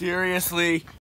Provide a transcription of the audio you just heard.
Seriously?